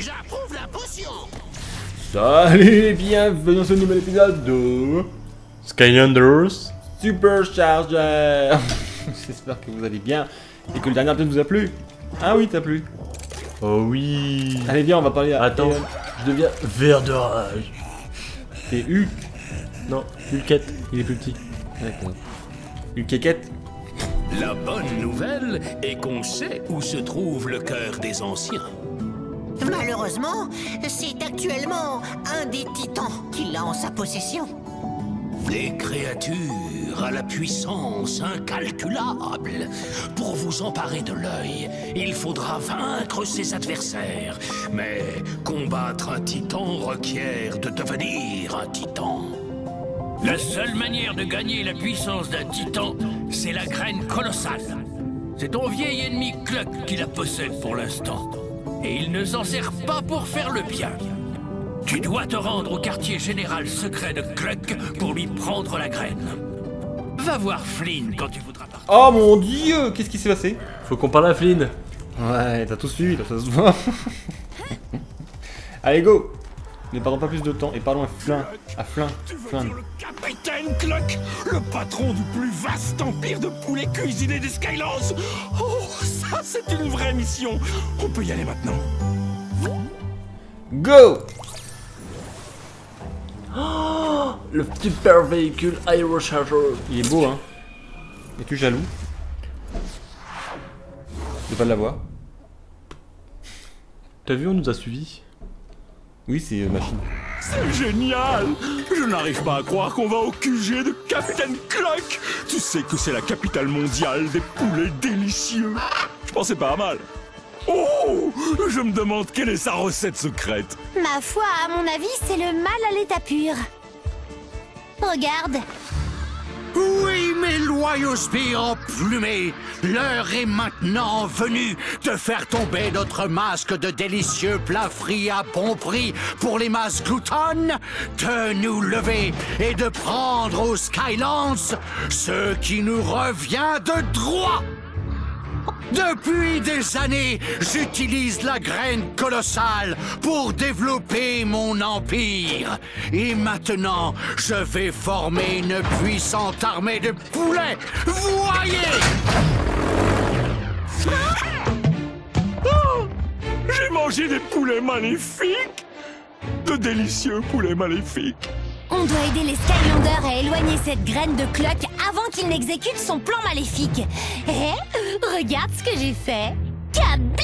J'approuve la potion Salut, bienvenue dans ce nouvel épisode de Skylanders. Supercharger J'espère que vous allez bien et que le dernier épisode vous a plu. Ah oui, t'as plu. Oh oui. Allez, viens, on va parler à Attends, je deviens vert de rage. C'est U. Non, Hulkette, il est plus petit. U Kékette. La bonne nouvelle est qu'on sait où se trouve le cœur des anciens. Malheureusement, c'est actuellement un des titans qui l'a en sa possession. Des créatures à la puissance incalculable. Pour vous emparer de l'œil, il faudra vaincre ses adversaires. Mais combattre un titan requiert de devenir un titan. La seule manière de gagner la puissance d'un titan, c'est la graine colossale. C'est ton vieil ennemi Cluck qui la possède pour l'instant. Et il ne s'en sert pas pour faire le bien. Tu dois te rendre au quartier général secret de Cluck pour lui prendre la graine. Va voir Flynn quand tu voudras partir. Oh mon dieu Qu'est-ce qui s'est passé? Faut qu'on parle à Flynn. Ouais, t'as tout suivi, là, ça se voit. Allez, go Ne perdons pas plus de temps et parlons à Flin. À Flin. Flin. Le capitaine Cluck, le patron du plus vaste empire de poulets cuisinés des Skylands. Oh, ça c'est une vraie mission. On peut y aller maintenant. Go Le super véhicule Aerocharger. Il est beau, hein Es-tu jaloux? De pas de la voir T'as vu, on nous a suivis. Oui, c'est euh, machine. C'est génial Je n'arrive pas à croire qu'on va au QG de Capitaine Cluck Tu sais que c'est la capitale mondiale des poulets délicieux. Je pensais pas à mal. Oh Je me demande quelle est sa recette secrète. Ma foi, à mon avis, c'est le mal à l'état pur. Regarde, Oui, mes loyaux sbires emplumés, l'heure est maintenant venue de faire tomber notre masque de délicieux plats frits à bon prix pour les masses gloutonnes, de nous lever et de prendre aux Skylands ce qui nous revient de droit. Depuis des années, j'utilise la graine colossale pour développer mon empire. Et maintenant, je vais former une puissante armée de poulets. Voyez Oh J'ai mangé des poulets maléfiques De délicieux poulets maléfiques on doit aider les Skylanders à éloigner cette graine de Cluck avant qu'il n'exécute son plan maléfique. Eh Regarde ce que j'ai fait Kablam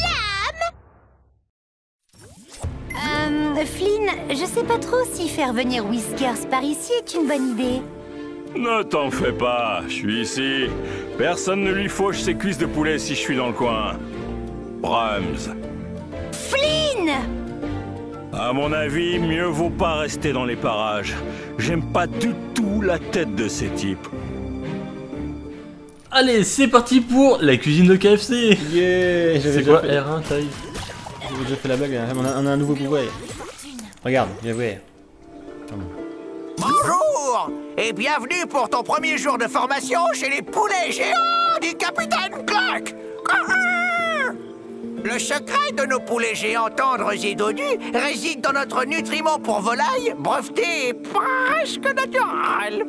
Euh, Flynn, je sais pas trop si faire venir Whiskers par ici est une bonne idée. Ne t'en fais pas, je suis ici. Personne ne lui fauche ses cuisses de poulet si je suis dans le coin. Brahms. À mon avis, mieux vaut pas rester dans les parages. J'aime pas du tout la tête de ces types. Allez, c'est parti pour la cuisine de KFC. Yeah J'avais C'est déjà, quoi fait... R1 taille j'avais déjà fait la blague, hein. on a, on a un nouveau pouvoir. Regarde, viens voir. Bonjour et bienvenue pour ton premier jour de formation chez les poulets géants du capitaine Clark. Le secret de nos poulets géants tendres et dodus réside dans notre nutriment pour volaille breveté et presque naturel.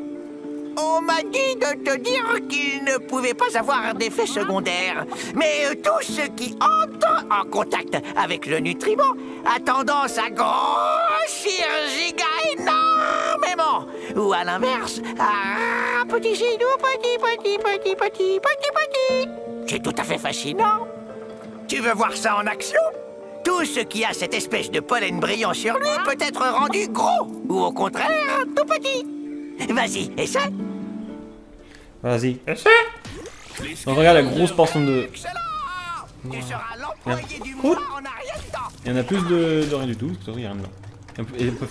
On m'a dit de te dire qu'il ne pouvait pas avoir d'effet secondaire. Mais tout ce qui entre en contact avec le nutriment a tendance à grossir giga énormément. Ou à l'inverse, à petit petit, petit, petit, petit, petit, petit. C'est tout à fait fascinant. Tu veux voir ça en action? Tout ce qui a cette espèce de pollen brillant sur lui peut être rendu gros, ou au contraire, tout petit. Vas-y, essaie. Vas-y. On regarde la grosse portion de... Excellent Tu seras l'employé du Ouh. mois en un rien de temps. Il y en a plus de, de rien du tout, parce que rien dedans.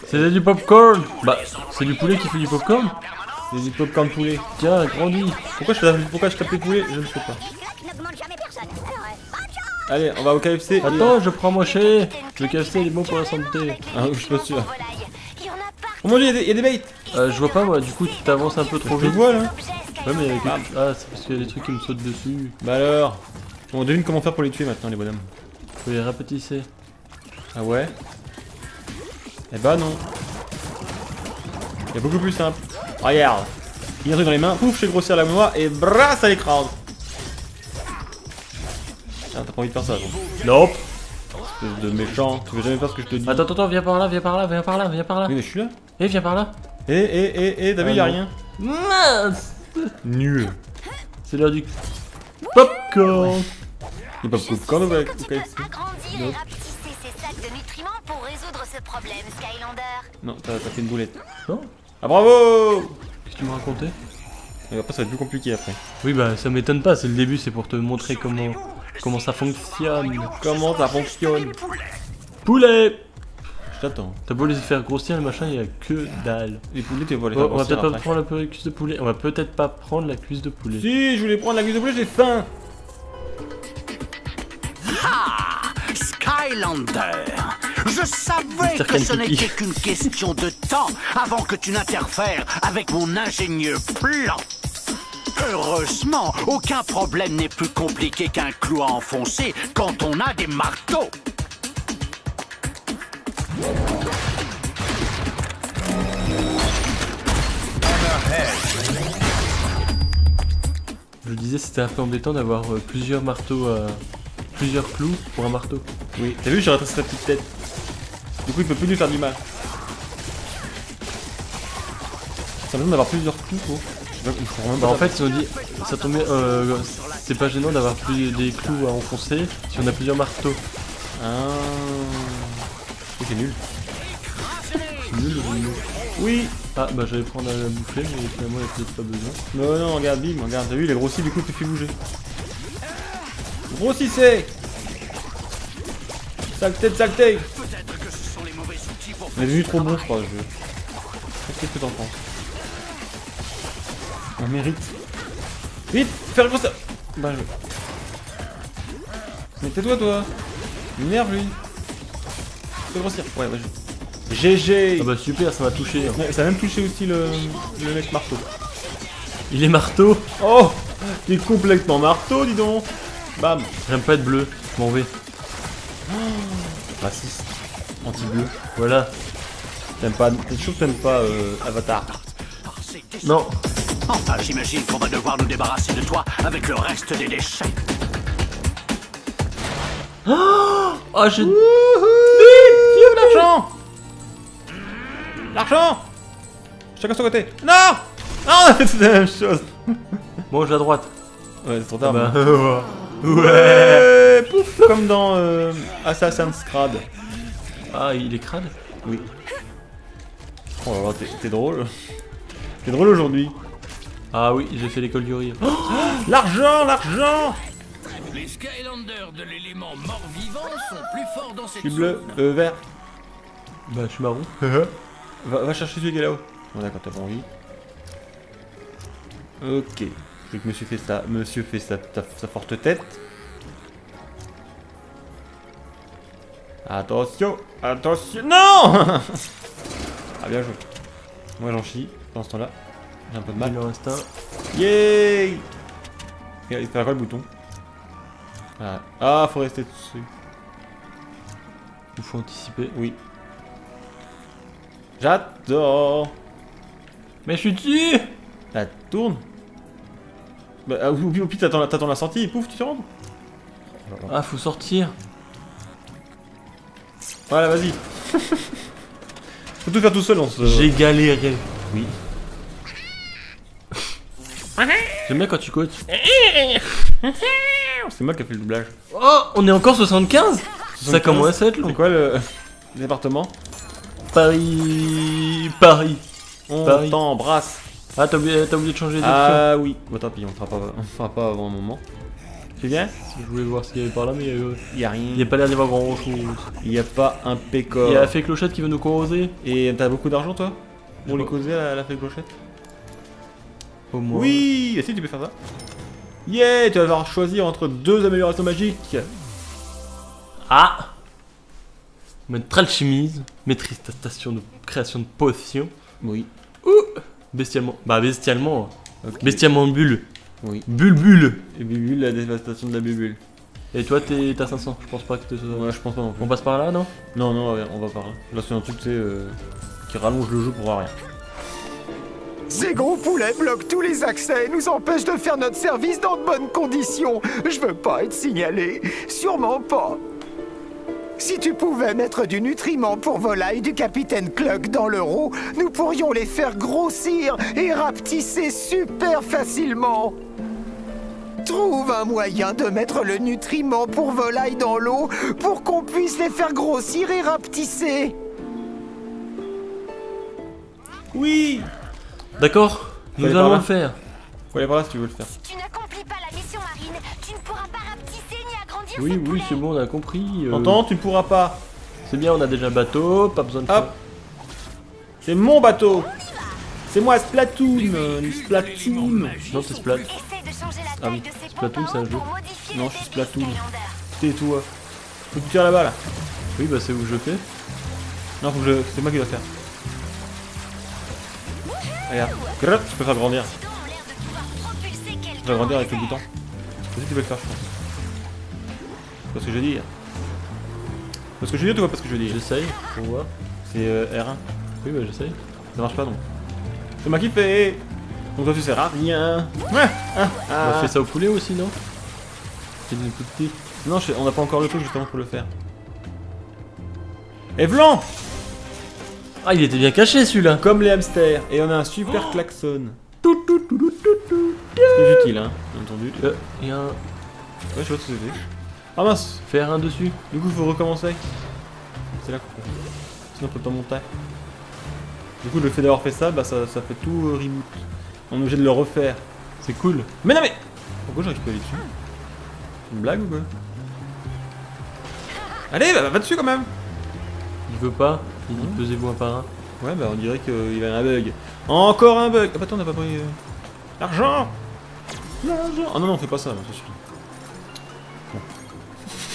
C'est du popcorn. Bah, c'est du poulet qui fait du popcorn. C'est du popcorn poulet. Tiens, grandis. Pourquoi je, pourquoi je tape les poulets Je ne sais pas. Allez, on va au KFC. Attends, je prends mon chai. Le KFC il est bon pour la santé. Ah, je suis pas sûr. Oh mon dieu, il y a des- il y a des baits Euh, je vois pas moi, du coup tu t'avances un peu trop Je vite. vois là Ouais, mais il y a quelque- Ah, c'est parce qu'il y a des trucs qui me sautent dessus. Bah alors On devine comment faire pour les tuer maintenant, les bonhommes. Faut les rapetisser. Ah ouais? Eh bah non. Il y a beaucoup plus simple. Regarde. Il y a un truc dans les mains, pouf, je fais grossir la mémoire et bras, ça l'écrase. Ah, t'as pas envie de faire ça, toi. Nope. Espèce de méchant, tu veux jamais faire ce que je te dis. Attends, attends, viens par là, viens par là, viens par là, viens par là. Oui, mais je suis là. Eh, viens par là. Eh, eh, eh, eh, t'as vu, Ah y'a rien. Mince Nul. C'est l'heure du popcorn. Il pas popcorn ou avec pour résoudre ce problème, Skylander. Non, t'as t'as fait une boulette. Non Ah bravo Qu'est-ce que tu me racontais? Et après, ça va être plus compliqué après. Oui, bah ça m'étonne pas, c'est le début, c'est pour te montrer comment comment ça fonctionne. Comment ça fonctionne Poulet Je t'attends. T'as beau les faire grossir, le machin, il y a que dalle. Les poulets, tu vas les faire on va grossir peut-être pas prendre la cuisse de poulet. On va peut-être pas prendre la cuisse de poulet. Si, je voulais prendre la cuisse de poulet, j'ai faim Skylander Je savais que ce n'était qu'une question de temps avant que tu n'interfères avec mon ingénieux plan. Heureusement, aucun problème n'est plus compliqué qu'un clou à enfoncer quand on a des marteaux. Je disais, c'était un peu embêtant d'avoir euh, plusieurs marteaux, euh, plusieurs clous pour un marteau. Oui, t'as vu, j'ai raté sa petite tête. Du coup, il peut plus lui faire du mal. Ça me d'avoir plusieurs coups, quoi. Je il faut Bah pas en fait, ils ont dit, ça tombait, euh, c'est pas gênant d'avoir plus des clous à enfoncer si on a plusieurs marteaux. Ah. C'est nul. C'est nul ou nul Oui Ah bah j'allais prendre à bouffer, mais finalement il n'y a peut-être pas besoin. Non, non, regarde, bim, regarde, t'as vu, il est grossi, du coup, il te fait bouger. Grossissez Saleté de saleté Peut-être que ce sont les mauvais outils pour On est devenu trop bon, je crois, jeu. Qu'est-ce que t'en penses? Mérite. Vite Faire grossir Bah, je... Mais tais-toi, toi M'énerve, lui Fais grossir Ouais, vas-y. GG Ah bah super, ça m'a touché. hein. Ouais, Ça a même touché aussi le, le mec marteau. Il est marteau Oh T'es complètement marteau, dis donc Bam J'aime pas être bleu, je m'en vais. Raciste. Anti-bleu. Voilà. T'aimes pas... T'es sûr que t'aimes pas euh, Avatar Non. Enfin, j'imagine qu'on va devoir nous débarrasser de toi avec le reste des déchets. Oh j'ai... Vite L'argent L'argent Chacun son côté. Non Non C'est la même chose Bon, j'ai à droite. Ouais, c'est trop Ah tard. bah, mais- Ouais Pouf Comme dans euh, Assassin's Creed. Ah, il est crade? Oui. Oh là là, t'es drôle. T'es drôle aujourd'hui. Ah oui, j'ai fait l'école du rire. L'argent L'argent Les Skylanders de l'élément mort-vivant sont plus forts dans Je cette suis bleu, euh, vert. bah, je suis marron. Va, va chercher celui qui est là-haut. Bon d'accord, t'as pas envie. Ok. Je que monsieur fait ça. Monsieur fait sa, sa- sa forte tête. Attention Attention Non Ah bien joué. Moi j'en chie pendant ce temps-là. J'ai un peu de mal. Instinct. Yay Il fait quoi le bouton ah. ah, faut rester dessus. Il faut anticiper. Oui. J'adore Mais je suis dessus La tourne Bah, ah, ou, puis t'attends la, t'attends la sortie pouf, tu te rends Ah, faut sortir. Voilà, vas-y Faut tout faire tout seul dans ce... J'ai galéré. Oui. J'aime bien quand tu coaches. C'est moi qui ai fait le doublage. Oh, on est encore 75 Ça 75. commence à être long. C'est quoi le... département? Paris... Paris. On Paris. t'embrasse Ah, t'as oublié, t'as oublié de changer d'option. Ah oui Bon tant pis, on fera pas, on fera pas avant un moment. C'est bien Je voulais voir ce qu'il y avait par là, mais euh, Y a il n'y rien. a pas l'air d'y avoir grand chose. Y a pas un Il pécor. y a la fée clochette qui veut nous causer. Et t'as beaucoup d'argent toi? Pour les causer la, la fée clochette? Au moins. Oui Si tu peux faire ça. Yeah Tu vas devoir choisir entre deux améliorations magiques. Ah Maître alchimise, maîtrise ta station de création de potions. Oui. Bestialement. Bah, bestialement. Ok. Bestialement bulle. Oui. Bulle bulle. Et Bubule, la dévastation de la bubule. Et toi, t'es t'as 500. Je pense pas que t'es. Ouais, je pense pas non plus. On passe par là, non? Non, non, ouais, on va par là. Là, c'est un truc, tu sais, euh, qui rallonge le jeu pour rien. Ces gros poulets bloquent tous les accès et nous empêchent de faire notre service dans de bonnes conditions. Je veux pas être signalé. Sûrement pas. Si tu pouvais mettre du nutriment pour volaille du capitaine Cluck dans l'euro, nous pourrions les faire grossir et rapetisser super facilement. Trouve un moyen de mettre le nutriment pour volaille dans l'eau pour qu'on puisse les faire grossir et rapetisser. Oui D'accord, nous allons le faire. Faut aller par là si tu veux le faire. Si tu n'accomplis pas la mission marine, tu ne pourras pas rapetisser ni agrandir Oui, oui, c'est bon, on a compris. euh, T'entends Tu ne pourras pas. C'est bien, on a déjà un bateau, pas besoin de. Hop C'est mon bateau C'est moi Splatoon euh, Splatoon Non, c'est Splat. Essaye de changer la Ah taille oui, de ces Splatoon, pompons c'est un jeu. pour modifier Non, je suis Splatoon. Skylander. Tais-toi. Faut que tu tires là-bas là. Oui, bah c'est où je fais. Non, faut que je... c'est moi qui dois faire. Regarde. Je peux faire grandir. Quelqu'un vais grandir avec le bouton. C'est ce que tu veux le faire, je pense. Tu vois ce que je veux dire Tu vois ce que je veux dire, tu vois pas ce que je dire J'essaye, pour voir. C'est euh, R1. Oui, bah j'essaye. Ça marche pas non. C'est qui fais Donc toi tu sers à rien. Ah, ah, On ah. a fait ça au poulet aussi, non? C'est une petite Non, on n'a pas encore le truc justement pour le faire. Et Vlan Ah, il était bien caché celui-là Comme les hamsters. Et on a un super klaxon. C'est utile, hein, bien entendu. Euh, il y a un. Ouais, je vois ce que c'était. Ah mince Faire un dessus. Du coup, il faut recommencer. C'est là qu'on. Sinon, on peut pas monter. Du coup, le fait d'avoir fait ça, bah ça, ça fait tout euh, reboot. On est obligé de le refaire. C'est cool. Mais non, mais Pourquoi j'arrive pas à aller dessus? Une blague ou quoi? Allez, bah, va dessus quand même Il veut pas. Il dit Mhm. pesez-vous un par un. Ouais, bah on dirait qu'il y a un bug. Encore un bug Ah, bah attends, on n'a pas pris. euh, L'argent L'argent Oh non, non, on fait pas ça, ça suffit.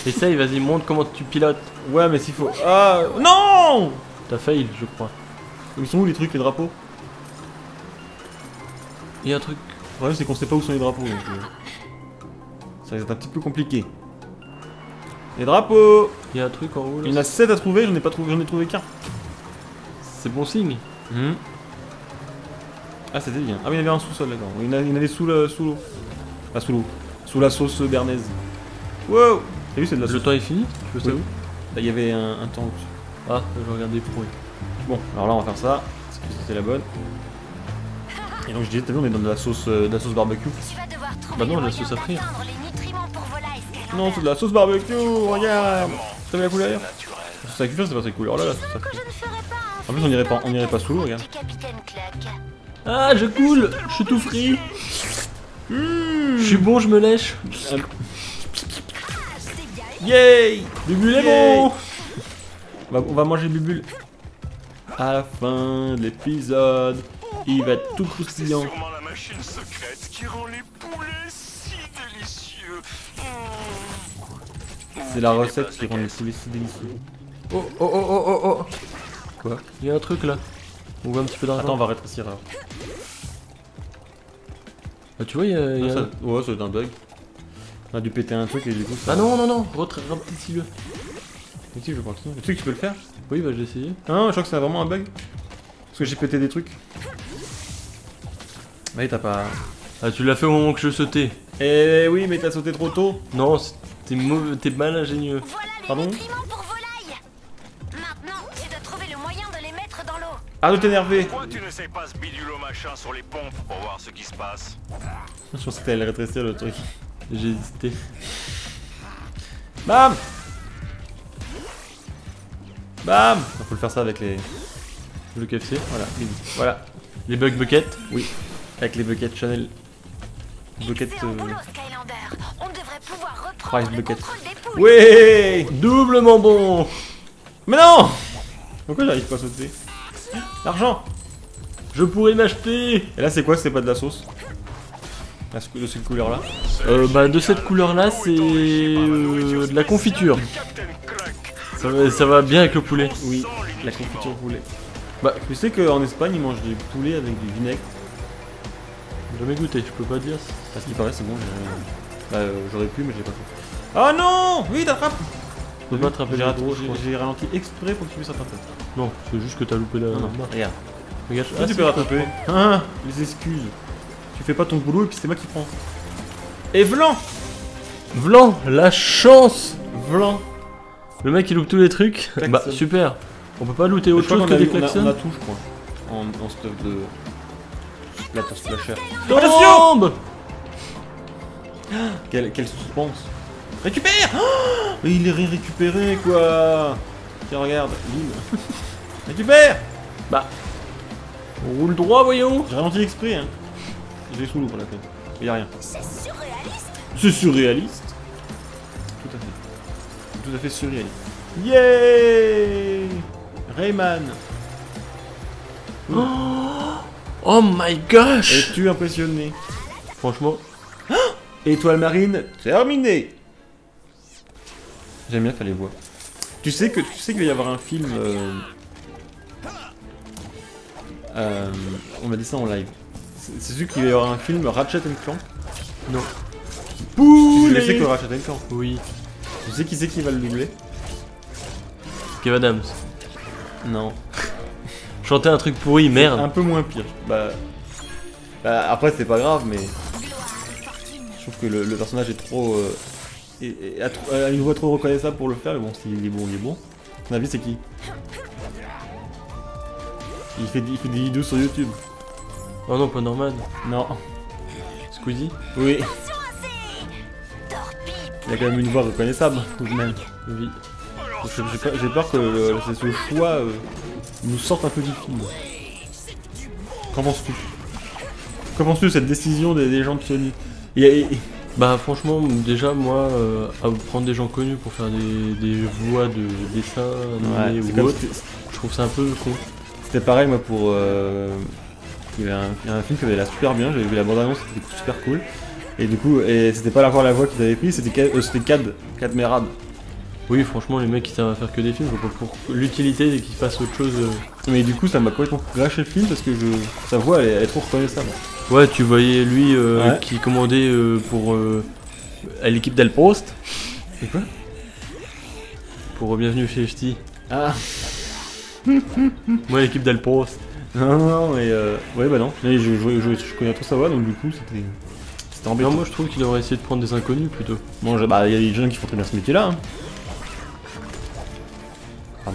Essaye, vas-y, montre comment tu pilotes. Ouais, mais s'il faut. Ah Non T'as fail, je crois. Ils sont où les trucs, les drapeaux? Il y a un truc. Le problème, c'est qu'on sait pas où sont les drapeaux. Donc, euh, Ça va être un petit peu compliqué. Les drapeaux Il y a un truc en haut là. Il y en a 7 à trouver, j'en ai pas trouvé, j'en ai trouvé qu'un. C'est bon signe. Ah, c'était bien. Ah, mais il y en avait un sous-sol là-dedans. Il y en a- il y en avait sous le- sous l'eau. Ah, sous l'eau. Sous la sauce bernaise. Wow T'as vu, c'est de la Le sauce. temps est fini Tu veux ça Oui. où Là, il y avait un, un temps au-dessus. Ah, je regardais pour Bon, alors là, on va faire ça. C'est la bonne. Et donc, je disais, t'as vu, on est dans de la sauce, euh, de la sauce barbecue. Tu vas devoir trouver Bah non, le la sauce à frire. Non, c'est de la sauce barbecue, regarde T'as vu la couleur à cuire, c'est pas cette couleur-là, la sauce à Que frire. je ne ferai pas un En plus, on irait pas, on irait pas sous l'eau, regarde. Ah, je coule Je suis tout frit Je suis bon, je me lèche Yay Bubule est bon on va, on va manger Bubule. À la fin de l'épisode, il va être tout croustillant. C'est la recette qui rend les poulets si délicieux. Oh, oh, oh, oh, oh, oh Quoi Il y a un truc là. On voit un petit peu d'argent. Attends, on va rétrécir alors. Ah, tu vois, il y a. y Ah, a- ça- Ouais, c'est un bug. On a dû péter un truc et du coup ça. Ah non, non, non Retra- Rapetissis-le. Mais si, je crois que. Tu sais que tu peux le faire Oui, bah j'ai essayé. Ah non, je crois que c'est vraiment un bug. Parce que j'ai pété des trucs. Mais t'as pas. Ah, tu l'as fait au moment que je sautais. Eh oui, mais t'as sauté trop tôt. Non, c'est- t'es mauvais, t'es mal ingénieux. Voilà les Pardon pour volailles. Maintenant, tu dois trouver le moyen de les mettre dans l'eau. Arrête de t'énerver. Pourquoi tu n'essayes pas ce bidule au machin sur les pompes pour voir ce qui se passe? Je pensais que t'allais rétrécir le truc. J'ai hésité. Bam Bam Il faut le faire ça avec les. Le KFC. Voilà, les- voilà. Les bug buckets. Oui. Avec les buckets Chanel. Bucket. Excellent euh, pouvoir Price reprendre le bucket. contrôle des poules. Ouais Doublement bon Mais non Pourquoi j'arrive pas à sauter L'argent Je pourrais m'acheter Et là, c'est quoi C'est pas de la sauce de cette couleur là Euh, bah de cette couleur là c'est euh, de la confiture. Ça va, ça va bien avec le poulet. Oui, la confiture poulet. Bah Tu sais qu'en Espagne, ils mangent du poulet avec du vinaigre. j'ai jamais goûté, je peux pas dire. Parce qu'il paraît, c'est bon. Bah, euh, j'aurais pu, mais j'ai pas fait. Oh non Oui, t'attrapes Je peux pas attraper J'ai ralenti exprès pour que tu puisses rattraper. Non, c'est juste que t'as loupé la. Non, non, la barre. regarde. Regarde, ah, tu peux rattraper. Ah, les excuses. Tu fais pas ton boulot et puis c'est moi qui prends. Et Vlan Vlan, la chance Vlan Le mec il loupe tous les trucs. Klaxon. Bah super. On peut pas looter autre chose que des on klaxons on a tout, je crois. En, en stuff de. Splasher. Tombe Quel, quel suspense Récupère Oh Mais il est ré- récupéré quoi Tiens regarde, Lille. Récupère Bah. On roule droit, voyons J'ai ralenti exprès hein. J'ai sous l'eau pour la peine. Il y a rien. C'est surréaliste. C'est surréaliste Tout à fait. Tout à fait surréaliste. Yeah Rayman Oh my gosh Es-tu impressionné? Franchement, Étoile marine, terminé J'aime bien faire les voix. Tu sais que tu sais qu'il va y avoir un film. euh, euh, on m'a dit ça en live. C'est sûr qu'il va y avoir un film Ratchet Clank? Non. Pouh Tu sais que Ratchet Clank. oui. Tu sais qui c'est qui va le doubler Kev Adams. Non. Chanter un truc pourri, merde. Un peu moins pire. Bah, bah, après c'est pas grave, mais trouve que le, le personnage est trop, euh, est- est- a, une voix trop reconnaissable pour le faire. Mais bon, s'il est bon, il est bon. Ton avis c'est qui? Il fait, il fait des vidéos sur YouTube. Oh non, pas Norman. Non. Squeezie? Oui. Il a quand même une voix reconnaissable tout de même. Oui. J'ai peur, que le- c'est ce choix euh, nous sorte un peu du film. Qu'en penses-tu? Qu'en penses-tu de cette décision des, des gens de Bah franchement, déjà moi, euh, à prendre des gens connus pour faire des, des voix de dessins animés ou comme autre, c'était- je trouve ça un peu con. C'était pareil moi pour... euh, il y avait un, il y a un film qui avait l'air super bien, j'avais vu la bande-annonce, c'était super cool. Et du coup, et c'était pas encore la voix qu'ils avaient pris, c'était euh, Cad, Cad Merad. Oui, franchement, les mecs qui savent faire que des films, je vois pas pour l'utilité et qu'ils fassent autre chose. euh. Mais du coup, ça m'a complètement gâché le film parce que je, sa voix elle est trop reconnaissable. Ouais, tu voyais lui euh, Ouais. qui commandait euh, pour euh, à l'équipe d'El. C'est quoi Pour euh, Bienvenue chez HT. Ah Moi, l'équipe d'El. Non, non, mais ouais, bah non. Mais je, je, je, je connais trop sa voix donc du coup, c'était. C'était Non, embêtant. moi je trouve qu'il devrait essayer de prendre des inconnus plutôt. Bon, je- bah, il y a des gens qui font très bien ce métier-là. hein. Ah.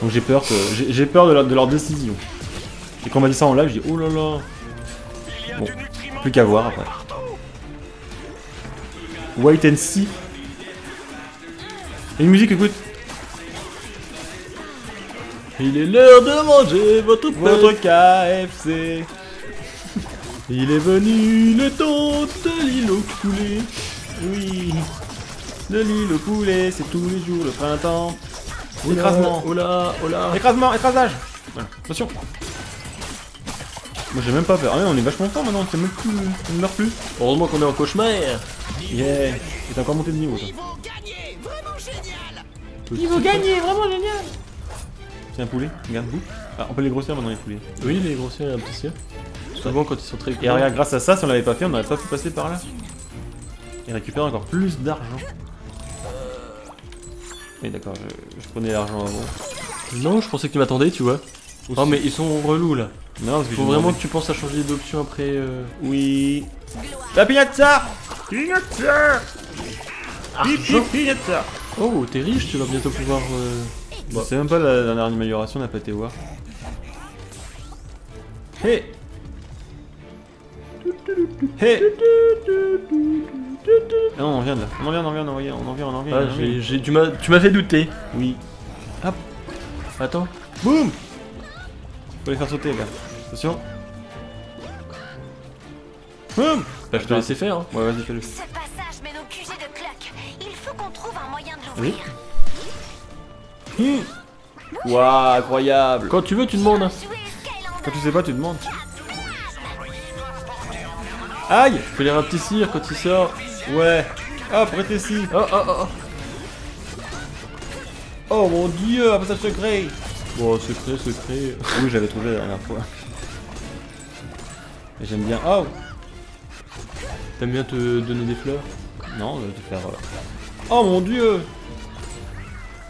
Donc j'ai peur que j'ai peur de, leur- de leur décision. Et quand on m'a dit ça en live, j'ai dit oh là là. Bon, plus qu'à voir après. Wait and see. Et une musique, écoute. Il est l'heure de manger votre. KFC. Il est venu le temps de l'île au poulet. Oui. De l'île au poulet, c'est tous les jours le printemps. Écrasement. Oh là, oh là. Écrasement, écrasage Voilà, attention Moi j'ai même pas peur. Ah ouais, on est vachement fort maintenant, c'est même plus. On ne meurt plus. Heureusement qu'on est en cauchemar. Yeah Et t'as encore monté de niveau toi. Il faut gagner. C'est un poulet, regarde vous. Ah, on peut les grossir maintenant les poulets. Oui, les grossiers, un petit ciel. Souvent quand ils sont très Et regarde, grâce à ça, si on l'avait pas fait, on n'aurait pas pu passer par là. Et récupérer encore plus d'argent. Oui d'accord, je, je prenais l'argent avant. Non, je pensais que tu m'attendais, tu vois. Oh, mais ils sont relous là. Non, parce que Faut vraiment que tu penses à changer d'option après. euh, Oui. La pignata Pignata Argent. Pignata Oh, t'es riche, tu vas bientôt pouvoir. euh, Je sais même pas la dernière amélioration, on n'a pas été voir. Hé Hé Ah non, on vient de là. On en vient, on en vient, on en vient, on en vient, on en vient. Ah, on en vient. j'ai- tu m'as tu m'as fait douter. Oui. Attends. Boum Faut les faire sauter, gars. Attention. Boum Bah, je te laissais faire. hein. Ouais, vas-y, fais-le. Ce passage mène au QG de. Il faut qu'on trouve un moyen de Oui. l'ouvrir. Waouh, incroyable Quand tu veux, tu demandes. hein. Quand tu sais pas, tu demandes. Aïe Faut lire un petit cire quand il sort. Ouais. Hop, rétrécis. Oh, oh, oh, oh. Oh mon dieu, un passage secret Bon, secret, secret. Oui, j'avais trouvé la dernière fois. Et j'aime bien. Oh T'aimes bien te donner des fleurs? Non, je vais te faire... euh, Oh mon dieu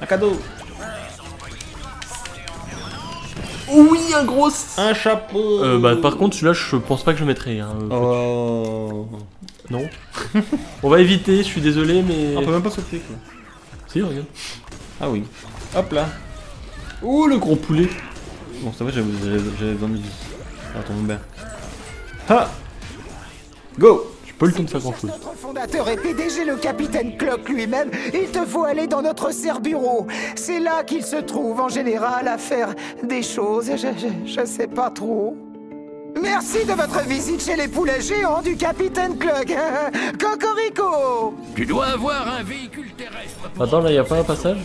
Un cadeau Oui, un gros. Un chapeau Euh, bah, par contre, celui-là, je pense pas que je le mettrai. Hein. Oh... Non. On va éviter, je suis désolé, mais. On peut même pas sauter quoi. Si, regarde. Ah oui. Hop là. Oh, le gros poulet. Bon, ça va, j'avais besoin de vie. Attends, mon père. Ha Go J'ai pas eu le temps de faire grand chose. Notre fondateur et PDG, le capitaine Clock lui-même, il te faut aller dans notre serre-bureau. C'est là qu'il se trouve en général à faire des choses, je, je, je sais pas trop. Merci de votre visite chez les poulets géants du capitaine Clock. Cocorico Tu dois avoir un véhicule terrestre. Attends, là, y a pas un passage?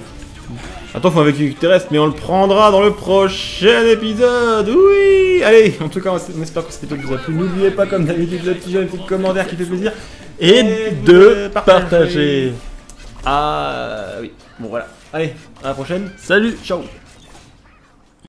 Attends, faut un véhicule terrestre, mais on le prendra dans le prochain épisode Oui Allez, en tout cas, on espère que cet épisode vous a plu. N'oubliez pas, comme d'habitude, le petit jeu, le petit commentaire qui fait plaisir. Et de partager. Ah oui, bon voilà. Allez, à la prochaine. Salut Ciao